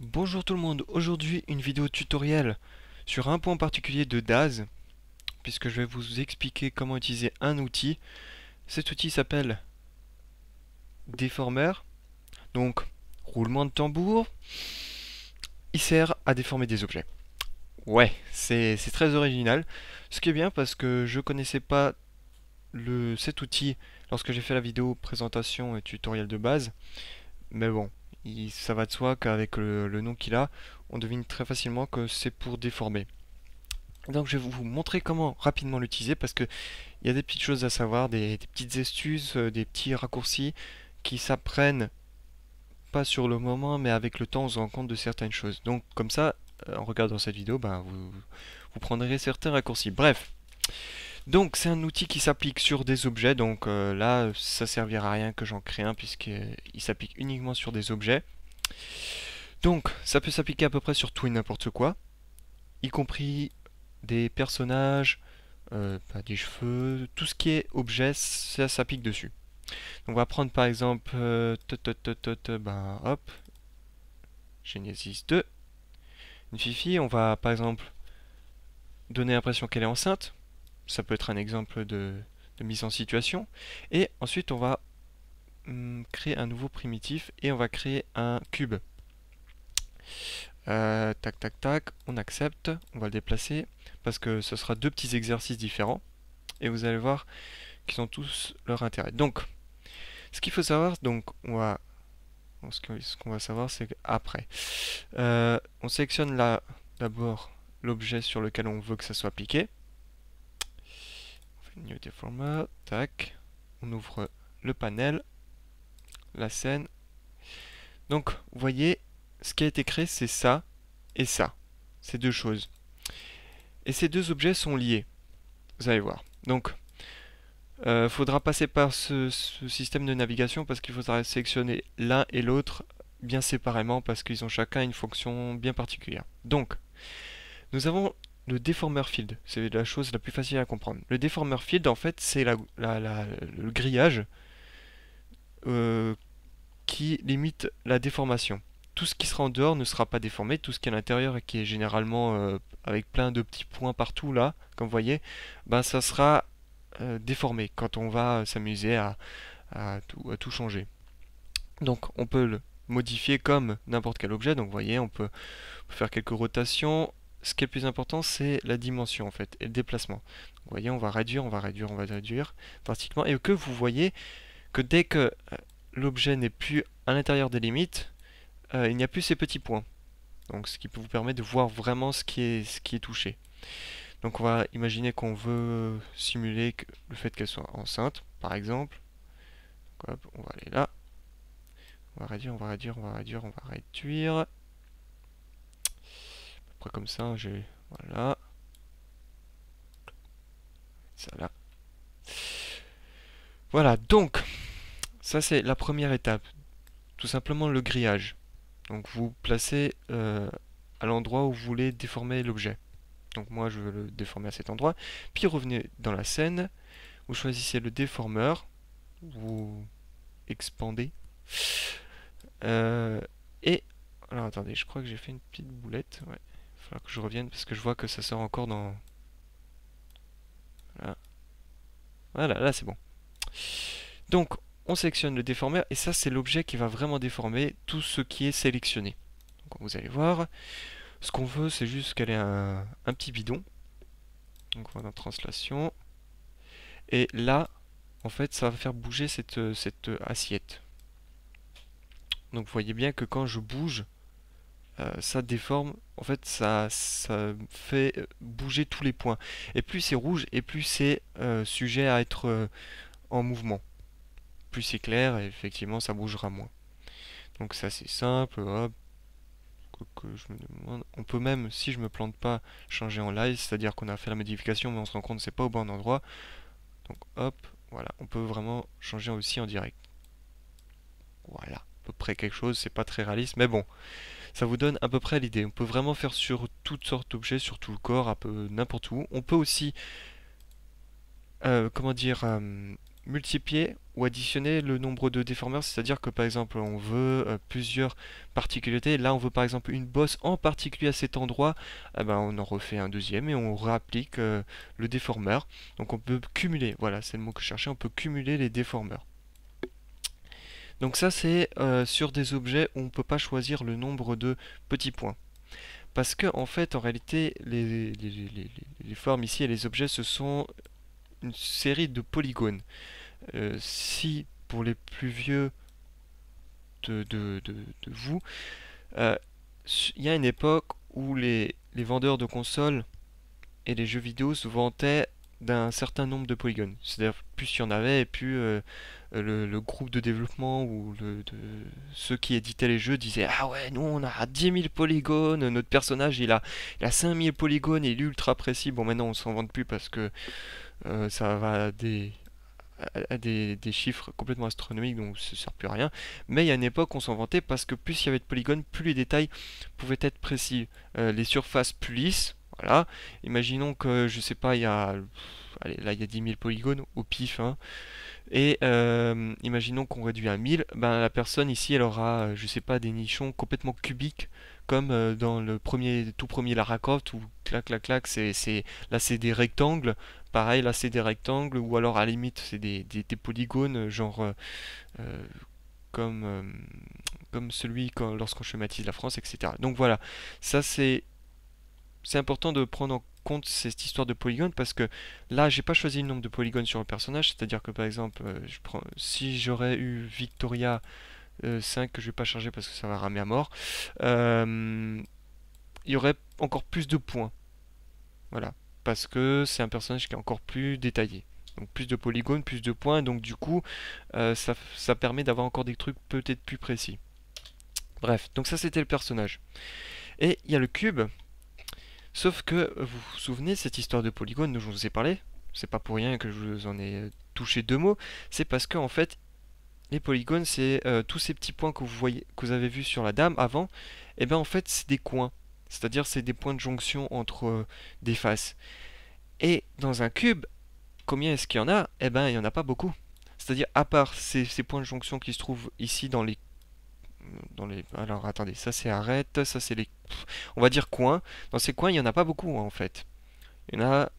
Bonjour tout le monde, aujourd'hui une vidéo tutoriel sur un point particulier de Daz puisque je vais vous expliquer comment utiliser un outil. Cet outil s'appelle Deformer, donc roulement de tambour, il sert à déformer des objets. Ouais, c'est très original, ce qui est bien parce que je connaissais pas cet outil lorsque j'ai fait la vidéo présentation et tutoriel de base, mais bon, ça va de soi qu'avec le, nom qu'il a, on devine très facilement que c'est pour déformer. Donc je vais vous montrer comment rapidement l'utiliser parce que il y a des petites choses à savoir, des, petites astuces, euh, des petits raccourcis qui s'apprennent pas sur le moment mais avec le temps on se rend compte de certaines choses. Donc comme ça, euh, en regardant cette vidéo, ben, vous, vous prendrez certains raccourcis. Bref, donc c'est un outil qui s'applique sur des objets, donc euh, là ça servira à rien que j'en crée un puisqu'il s'applique uniquement sur des objets. Donc ça peut s'appliquer à peu près sur tout et n'importe quoi, y compris des personnages, euh, des cheveux, tout ce qui est objet, ça s'applique dessus. Donc on va prendre par exemple, euh, ben, hop, Genesis 2, une fifi, on va par exemple donner l'impression qu'elle est enceinte, ça peut être un exemple de, mise en situation. Et ensuite, on va hum, créer un nouveau primitif et on va créer un cube. Euh, tac, tac, tac, on accepte, on va le déplacer parce que ce sera deux petits exercices différents et vous allez voir qu'ils ont tous leur intérêt. Donc, ce qu'il faut savoir, donc, on va, ce qu'on va savoir, c'est qu'après, euh, on sélectionne là d'abord l'objet sur lequel on veut que ça soit appliqué. New Deformer, tac. On ouvre le panel, la scène. Donc, vous voyez, ce qui a été créé, c'est ça et ça. Ces deux choses. Et ces deux objets sont liés. Vous allez voir. Donc, il euh, faudra passer par ce, ce, système de navigation parce qu'il faudra sélectionner l'un et l'autre bien séparément parce qu'ils ont chacun une fonction bien particulière. Donc, nous avons le deformer field, c'est la chose la plus facile à comprendre. Le deformer field, en fait, c'est la, le grillage euh, qui limite la déformation. Tout ce qui sera en dehors ne sera pas déformé, tout ce qui est à l'intérieur et qui est généralement euh, avec plein de petits points partout là, comme vous voyez, ben ça sera euh, déformé quand on va s'amuser à, tout, à tout changer. Donc on peut le modifier comme n'importe quel objet, donc vous voyez, on peut faire quelques rotations, ce qui est le plus important, c'est la dimension en fait, et le déplacement. vous voyez, on va réduire, on va réduire, on va réduire pratiquement, et que vous voyez que dès que euh, l'objet n'est plus à l'intérieur des limites, euh, il n'y a plus ces petits points. Donc ce qui peut vous permettre de voir vraiment ce qui est, touché. Donc on va imaginer qu'on veut simuler le fait qu'elle soit enceinte, par exemple. on va aller là. On va réduire, on va réduire, on va réduire, on va réduire comme ça, j'ai... Voilà. Ça là. Voilà, donc, ça c'est la première étape. Tout simplement le grillage. Donc vous placez euh, à l'endroit où vous voulez déformer l'objet. Donc moi je veux le déformer à cet endroit. Puis revenez dans la scène. Vous choisissez le déformeur. Vous expandez. Euh, et... Alors attendez, je crois que j'ai fait une petite boulette. Que je revienne parce que je vois que ça sort encore dans... Voilà, voilà là c'est bon. Donc, on sélectionne le déformer et ça c'est l'objet qui va vraiment déformer tout ce qui est sélectionné. Donc vous allez voir, ce qu'on veut c'est juste qu'elle ait un, un, petit bidon. Donc on va dans translation. Et là, en fait, ça va faire bouger cette, cette assiette. Donc vous voyez bien que quand je bouge, euh, ça déforme, en fait ça, ça fait bouger tous les points. Et plus c'est rouge, et plus c'est euh, sujet à être euh, en mouvement. Plus c'est clair, et effectivement ça bougera moins. Donc ça c'est simple, hop. Que je me demande. On peut même, si je me plante pas, changer en live, c'est-à-dire qu'on a fait la modification mais on se rend compte que c'est pas au bon endroit. Donc hop, voilà, on peut vraiment changer aussi en direct. Voilà, à peu près quelque chose, c'est pas très réaliste, mais bon ça vous donne à peu près l'idée. On peut vraiment faire sur toutes sortes d'objets, sur tout le corps, un peu n'importe où. On peut aussi, euh, comment dire, euh, multiplier ou additionner le nombre de déformeurs, c'est-à-dire que par exemple on veut euh, plusieurs particularités, là on veut par exemple une bosse en particulier à cet endroit, eh ben, on en refait un deuxième et on réapplique le déformeur. Donc on peut cumuler, voilà c'est le mot que je cherchais, on peut cumuler les déformeurs. Donc ça c'est euh, sur des objets où on ne peut pas choisir le nombre de petits points. Parce que en fait en réalité les, les formes ici et les objets ce sont une série de polygones. Euh, si pour les plus vieux de, vous, euh, il y a une époque où les, vendeurs de consoles et les jeux vidéo se vantaient d'un certain nombre de polygones. C'est-à-dire, plus il y en avait, et plus euh, le, groupe de développement ou ceux qui éditaient les jeux disaient Ah ouais, nous on a 10 000 polygones, notre personnage il a, il a 5000 polygones, il est ultra précis. Bon, maintenant on s'en vante plus parce que ça va des à des, chiffres complètement astronomiques, donc ça sert plus à rien. Mais il y a une époque, on s'en vantait parce que plus il y avait de polygones, plus les détails pouvaient être précis. Euh, les surfaces plus lisses, voilà. Imaginons que, je sais pas, il y a... Là, il y a 10 000 polygones au pif, hein. Et euh, imaginons qu'on réduit à 1000, ben, la personne ici, elle aura, je sais pas, des nichons complètement cubiques, comme euh, dans le premier, tout premier Lara Croft, où clac, clac, clac, c'est, là c'est des rectangles, pareil, là c'est des rectangles, ou alors à la limite c'est des, polygones, genre euh, comme, comme celui lorsqu'on schématise la France, etc. Donc voilà, ça c'est c'est important de prendre en compte cette histoire de polygones parce que là j'ai pas choisi le nombre de polygones sur le personnage. C'est à dire que par exemple euh, si j'aurais eu Victoria 5 euh, que je vais pas charger parce que ça va ramer à mort. Euh, il y aurait encore plus de points. Voilà. Parce que c'est un personnage qui est encore plus détaillé. Donc plus de polygones, plus de points, donc du coup ça permet d'avoir encore des trucs peut-être plus précis. Bref, donc ça c'était le personnage. Et il y a le cube, Sauf que vous vous souvenez cette histoire de polygone dont je vous ai parlé C'est pas pour rien que je vous en ai touché deux mots. C'est parce que en fait, les polygones, c'est euh, tous ces petits points que vous avez vus sur la dame avant. Et eh bien en fait, c'est des coins. C'est-à-dire c'est des points de jonction entre euh, des faces. Et dans un cube, combien est-ce qu'il y en a? Eh bien, il n'y en a pas beaucoup. C'est-à-dire, à part ces, points de jonction qui se trouvent ici dans les Alors attendez, ça c'est arrête, ça c'est les... On va dire coins. Dans ces coins, il n'y en a pas beaucoup en fait. Il y en a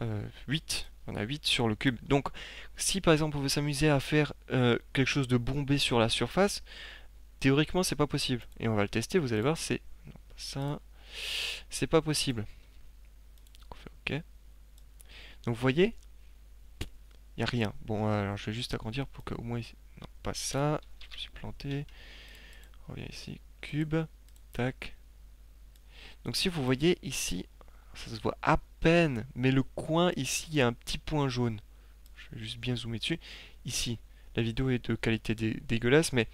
8. Euh, on a 8 sur le cube. Donc, si par exemple on veut s'amuser à faire euh, quelque chose de bombé sur la surface, théoriquement c'est pas possible. Et on va le tester, vous allez voir, c'est... ça... C'est pas possible. OK. Donc vous voyez, il n'y a rien. Bon, alors je vais juste agrandir pour que au moins... Non, pas ça. Je me suis planté. On revient ici, cube, tac. Donc si vous voyez ici, ça se voit à peine, mais le coin ici, il y a un petit point jaune. Je vais juste bien zoomer dessus. Ici, la vidéo est de qualité dégueulasse, mais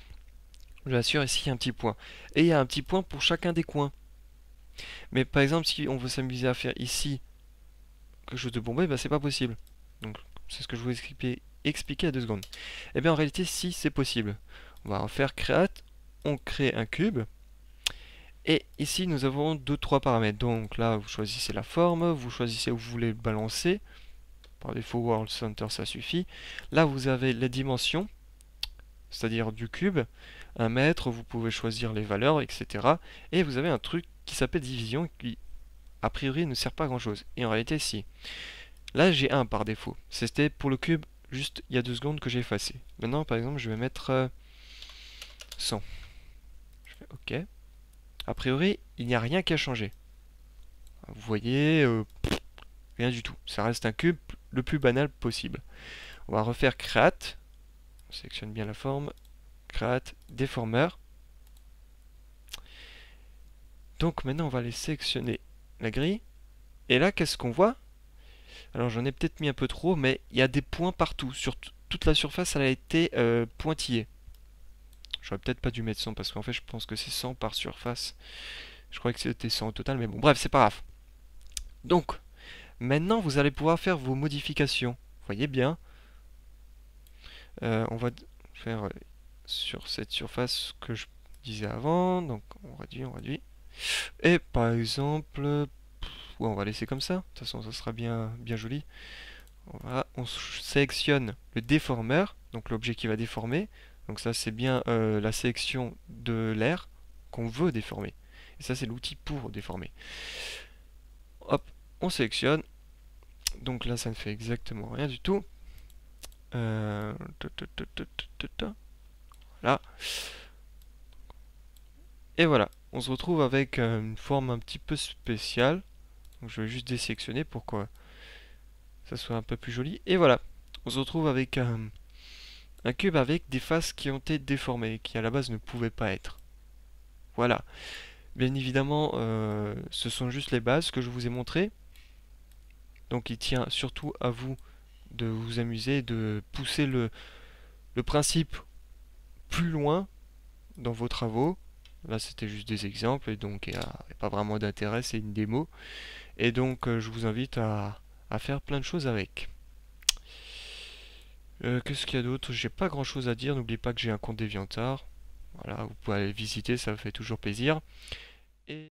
je l'assure, ici, il y a un petit point. Et il y a un petit point pour chacun des coins. Mais par exemple, si on veut s'amuser à faire ici quelque chose de bombé, bah, c'est pas possible. Donc, c'est ce que je vous expliquer, expliquer à deux secondes. Et eh bien, en réalité, si, c'est possible. On va en faire create on crée un cube. Et ici, nous avons deux, trois paramètres. Donc là, vous choisissez la forme, vous choisissez où vous voulez le balancer. Par défaut, World Center, ça suffit. Là, vous avez les dimensions, c'est-à-dire du cube. Un mètre, vous pouvez choisir les valeurs, etc. Et vous avez un truc qui s'appelle division, qui, a priori, ne sert pas à grand-chose. Et en réalité, si. Là, j'ai un par défaut. C'était pour le cube, juste il y a deux secondes que j'ai effacé. Maintenant, par exemple, je vais mettre 100. OK. A priori, il n'y a rien qui a changé. Vous voyez, euh, rien du tout. Ça reste un cube le plus banal possible. On va refaire create. On sélectionne bien la forme. Create, déformeur. Donc maintenant, on va aller sélectionner la grille. Et là, qu'est-ce qu'on voit? Alors, j'en ai peut-être mis un peu trop, mais il y a des points partout. Sur toute la surface, elle a été euh, pointillée. J'aurais peut-être pas dû mettre 100 parce qu'en fait je pense que c'est 100 par surface. Je croyais que c'était 100 au total, mais bon, bref, c'est pas grave. Donc, maintenant vous allez pouvoir faire vos modifications. Voyez bien. Euh, on va faire sur cette surface que je disais avant. Donc on réduit, on réduit. Et par exemple, on va laisser comme ça. De toute façon, ça sera bien, bien joli. On sélectionne le déformeur donc l'objet qui va déformer. Donc ça c'est bien euh, la sélection de l'air qu'on veut déformer. Et ça c'est l'outil pour déformer. Hop, on sélectionne. Donc là ça ne fait exactement rien du tout. Euh, là. Et voilà, on se retrouve avec euh, une forme un petit peu spéciale. Je vais juste désélectionner pour que ça soit un peu plus joli. Et voilà, on se retrouve avec un, un cube avec des faces qui ont été déformées, qui à la base ne pouvaient pas être. Voilà. Bien évidemment, euh, ce sont juste les bases que je vous ai montrées. Donc il tient surtout à vous de vous amuser, de pousser le, principe plus loin dans vos travaux. Là, c'était juste des exemples, et donc il n'y a pas vraiment d'intérêt, c'est une démo. Et donc, euh, je vous invite à, faire plein de choses avec. Euh, qu'est-ce qu'il y a d'autre? J'ai pas grand chose à dire, n'oubliez pas que j'ai un compte DeviantArt. Voilà, vous pouvez aller visiter, ça fait toujours plaisir.